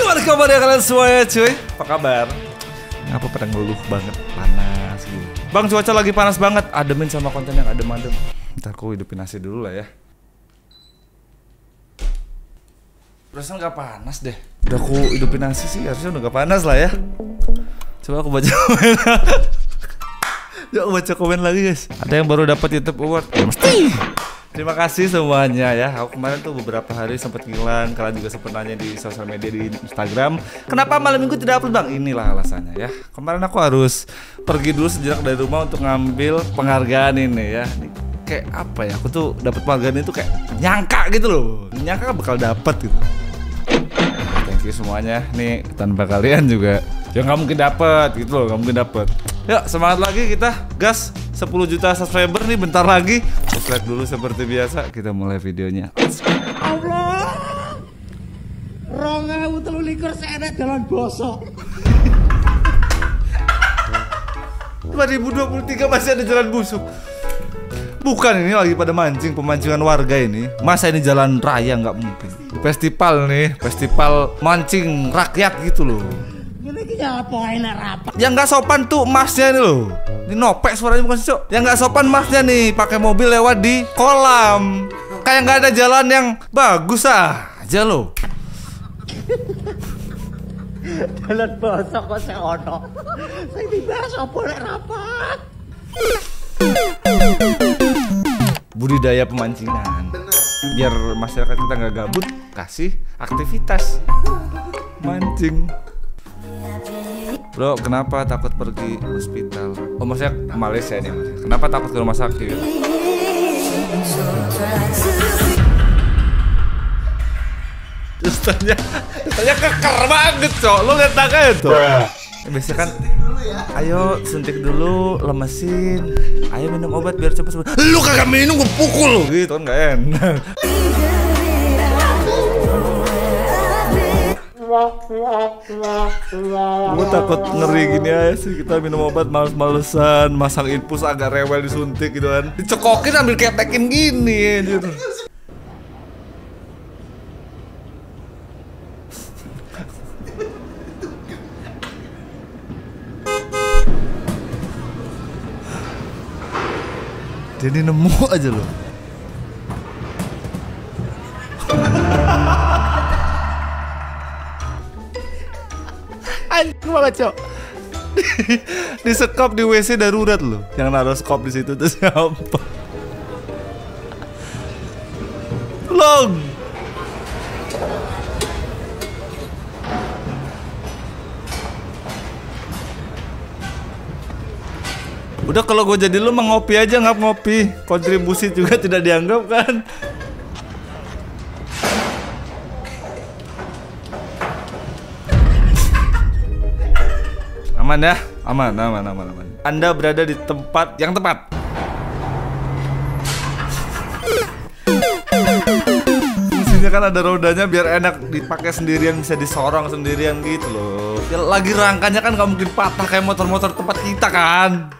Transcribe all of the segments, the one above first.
Gimana kabarnya kalian semuanya cuy? Apa kabar? Ngapa pada ngeluh banget? Panas gitu. Bang cuaca lagi panas banget. Ademin sama konten yang adem-adem. Ntar aku hidupin nasi dulu lah ya. Perasaan gak panas deh. Udah aku hidupin nasi sih harusnya udah gak panas lah ya. Coba aku baca komen. Coba aku baca komen lagi guys. Ada yang baru dapat YouTube Award? Ya mesti Terima kasih semuanya ya. Aku kemarin tuh beberapa hari sempat hilang. Kalian juga sempat nanya di sosial media di Instagram, kenapa malam minggu tidak upload bang? Inilah alasannya ya. Kemarin aku harus pergi dulu sejenak dari rumah untuk ngambil penghargaan ini ya. Ini kayak apa ya? Aku tuh dapat penghargaan itu kayak nyangka gitu loh. Nyangka bakal dapat gitu. Thank you semuanya. Nih tanpa kalian juga ya nggak mungkin dapat gitu loh, nggak mungkin dapat. Yuk semangat lagi kita gas 10 juta subscriber nih bentar lagi. Subscribe dulu seperti biasa. Kita mulai videonya. Allah rong ewu telu likur seret dalan bosok 2023 masih ada jalan busuk. Bukan ini lagi pada mancing pemancingan warga ini. Masa ini jalan raya nggak mungkin. Festival nih, festival mancing rakyat gitu loh. Apa enak rapat Yang nggak sopan tuh emasnya nih loh. Ini nopek suaranya bukan Cok. Yang nggak sopan emasnya nih pakai mobil lewat di kolam. Kayak nggak ada jalan yang bagus aja loh. dalan bosok kok sing ono sing dibahas apa rapat budidaya pemancingan. Biar masyarakat kita nggak gabut, kasih aktivitas mancing. Bro, kenapa takut pergi hospital? Oh, maksudnya ke Malaysia maksudnya. Kenapa takut ke rumah sakit? Terus tanya, tanya keker banget, cok. Lo liat tangannya tuh. Biasanya kan Ayo suntik dulu, lemesin. Ayo minum obat biar cepet sembuh. Lu kagak minum gue pukul gitu kan gak enak. Gue takut ngeri gini aja sih kita minum obat males-malesan, masang infus agak rewel disuntik gitu kan. Dicekokin ambil ketekin gini gitu. Jadi nemu aja loh. Anjing banget, Cok. di sekop di WC darurat loh. Yang naruh skop di situ tuh siapa? Long. Udah kalau gue jadi lu mah ngopi aja ngap ngopi Kontribusi juga tidak dianggap kan Aman ya? Aman aman aman aman. Anda berada di tempat yang tepat. Fungsinya kan ada rodanya biar enak dipakai sendirian bisa disorong sendirian gitu loh. Ya, Lagi rangkanya kan gak mungkin patah kayak motor-motor tempat kita kan.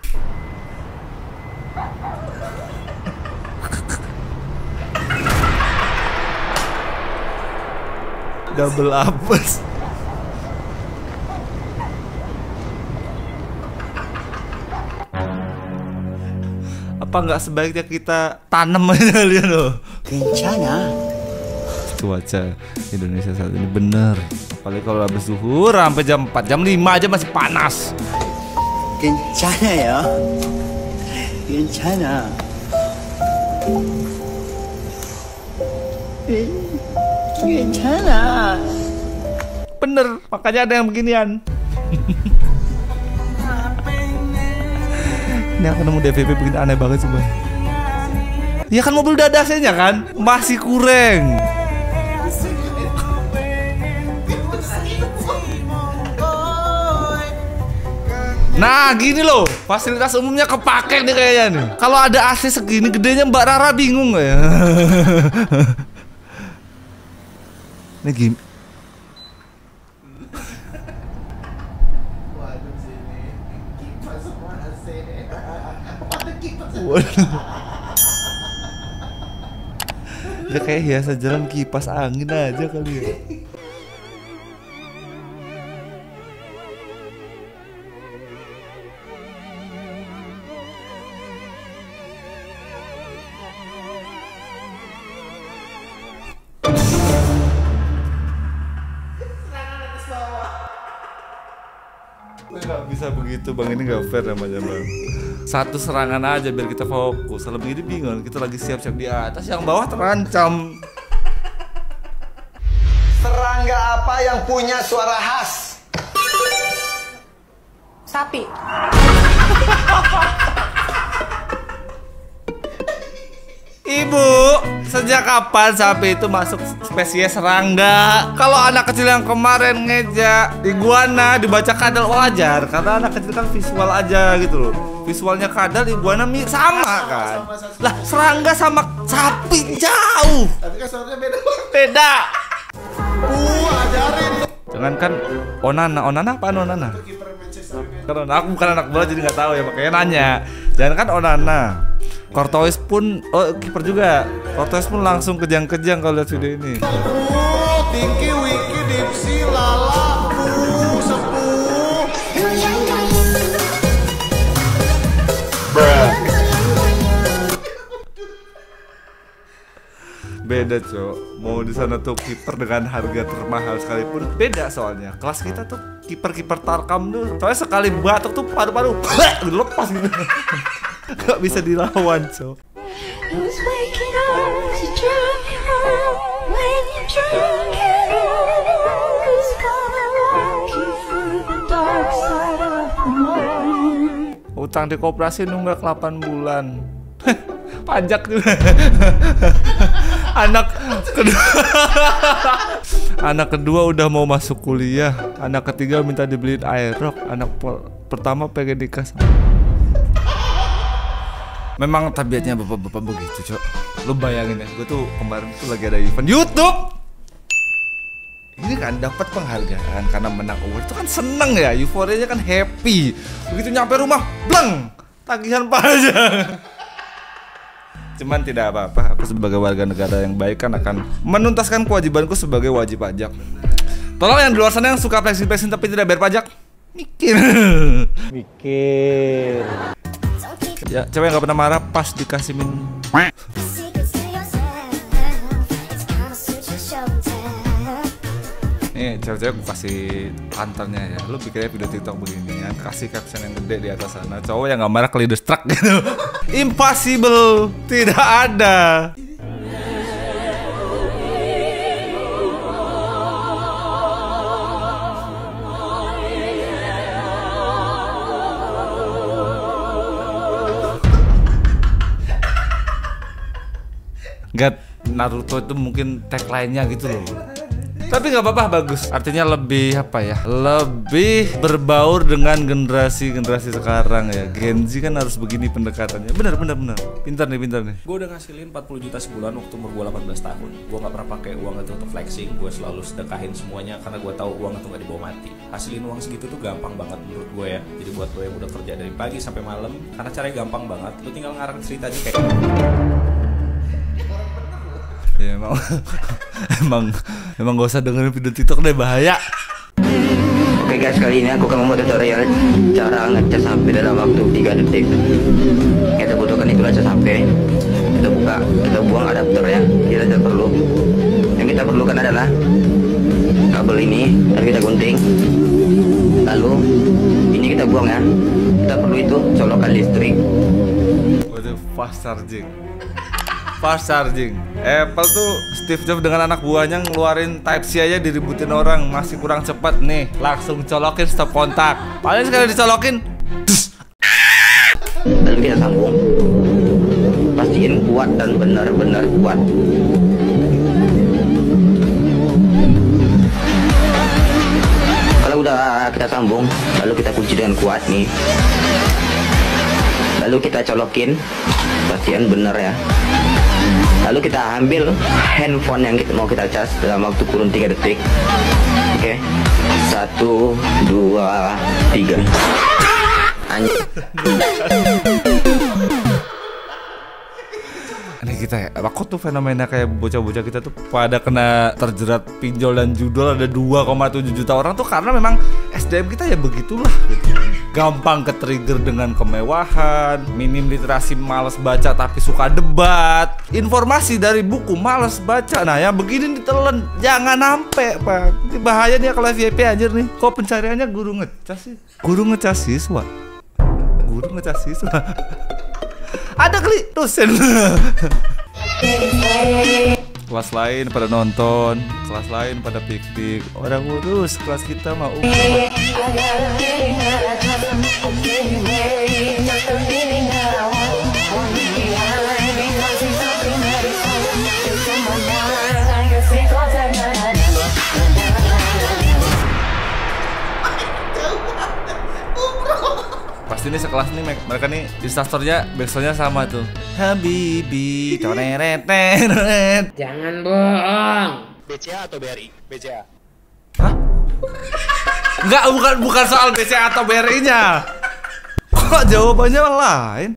Double apes apa nggak sebaiknya kita tanam aja lihat loh kencana cuaca Indonesia saat ini bener. Apalagi kalau habis zuhur sampai jam 4 jam 5 aja masih panas. Kencana ya. Kencana kencana bener makanya ada yang beginian ini aku nemu DVP begini aneh banget sih Ya kan mobil udah ada AC-nya kan? Masih kurang. Nah gini loh. Fasilitas umumnya kepake nih kayaknya nih. Kalau ada AC segini gedenya Mbak Rara bingung gak ya Ini Ya kayak hiasan jalan kipas angin aja kali ya. Bisa begitu bang. Ini gak fair namanya bang satu serangan aja biar kita fokus lebih ini bingung kita lagi siap-siap di atas yang bawah terancam Serangga apa yang punya suara khas? Sapi. Ibu, sejak kapan sapi itu masuk spesies serangga? Kalau anak kecil yang kemarin ngeja iguana dibaca kadal wajar karena anak kecil kan visual aja gitu loh. Visualnya kadal iguana mi sama kan. Lah serangga sama sapi jauh. Tapi kan suaranya beda. Beda. Uh, ajarin. Jangan kan onana, onana apa onana? Karena aku bukan anak bola jadi nggak tahu ya makanya nanya. Jangan kan onana. Kortois pun, oh kiper juga. Kortois pun langsung kejang-kejang kalau lihat video ini. Sepuh. Beda cok. Mau di sana tuh kiper dengan harga termahal sekalipun beda soalnya. Kelas kita tuh kiper-kiper Tarkam tuh, soalnya sekali batuk tuh paru-paru lepas gitu. Gak bisa dilawan moon Utang di koperasi nunggak 8 bulan. Pajak juga. Anak kedua Anak kedua udah mau masuk kuliah. Anak ketiga minta dibeliin aerok. Anak per- pertama pengen nikah. sama- Memang tabiatnya bapak-bapak begitu, Cok. Lu bayangin ya, gue tuh kemarin tuh lagi ada event YouTube. Ini kan dapat penghargaan karena menang award itu kan seneng ya, euforianya kan happy. Begitu nyampe rumah, bleng, tagihan pajak. Cuman tidak apa-apa, aku sebagai warga negara yang baik kan akan menuntaskan kewajibanku sebagai wajib pajak. Tolong yang di luar sana yang suka flexing-flexing tapi tidak bayar pajak, mikir. Mikir. Ya, cewek yang gak pernah marah pas dikasih minum. Nih, cewek-cewek aku kasih antarnya ya. Lu bikinnya video TikTok begini ya, kasih caption yang gede di atas sana. Cowok yang gak marah kelides truk gitu. Impossible, tidak ada. Naruto itu mungkin tagline-nya gitu loh. Tapi nggak apa-apa bagus. Artinya lebih apa ya? Lebih berbaur dengan generasi-generasi sekarang ya. Gen Z kan harus begini pendekatannya. Benar benar benar. Pintar nih, pintar nih. Gue udah ngasilin 40 juta sebulan waktu umur gue 18 tahun. Gue nggak pernah pakai uang itu untuk flexing. Gue selalu sedekahin semuanya karena gue tahu uang itu nggak dibawa mati. Hasilin uang segitu tuh gampang banget menurut gue ya. Jadi buat lo yang udah kerja dari pagi sampai malam, karena caranya gampang banget. Lo tinggal ngarang cerita aja kayak Ya emang emang emang gak usah dengerin video TikTok deh bahaya. Oke guys, kali ini aku akan membuat tutorial cara ngecas HP dalam waktu 3 detik. Kita butuhkan itu aja HP. Kita buka, kita buang adapternya. Kita tidak perlu. Yang kita perlukan adalah kabel ini, lalu kita gunting. Lalu ini kita buang ya. Kita perlu itu colokan listrik. Waduh, fast charging. Fast charging. Apple tuh Steve Jobs dengan anak buahnya ngeluarin Type C aja diributin orang masih kurang cepat nih. Langsung colokin stop kontak. Paling sekali dicolokin, Lalu kita sambung. Pastiin kuat dan benar-benar kuat. Kalau udah kita sambung, lalu kita kunci dengan kuat nih. Lalu kita colokin, pastiin benar ya. Lalu kita ambil handphone yang kita mau kita cas dalam waktu kurun 3 detik. Oke. Satu, dua, tiga. Anjir. Ini kita ya. Aku tuh fenomena kayak bocah-bocah kita tuh pada kena terjerat pinjol dan judol ada 2,7 juta orang tuh karena memang SDM kita ya begitulah gitu. Gampang ke trigger dengan kemewahan, minim literasi males baca tapi suka debat. Informasi dari buku males baca. Nah, yang begini ditelan jangan nampe, Pak. Ini bahaya nih kalau VIP anjir nih. Kok pencariannya guru ngecas sih? Guru ngecas siswa. Guru ngecas siswa. Ada kali dosen. kelas lain pada nonton, kelas lain pada piknik. Orang urus kelas kita mau. Pasti ini sekelas nih me- mereka nih di starternya backsoundnya sama tuh. Habibi, tonereret. Jangan bohong. BCA atau BRI? BCA. Enggak, bukan bukan soal BCA atau BRI-nya. Kok jawabannya lain?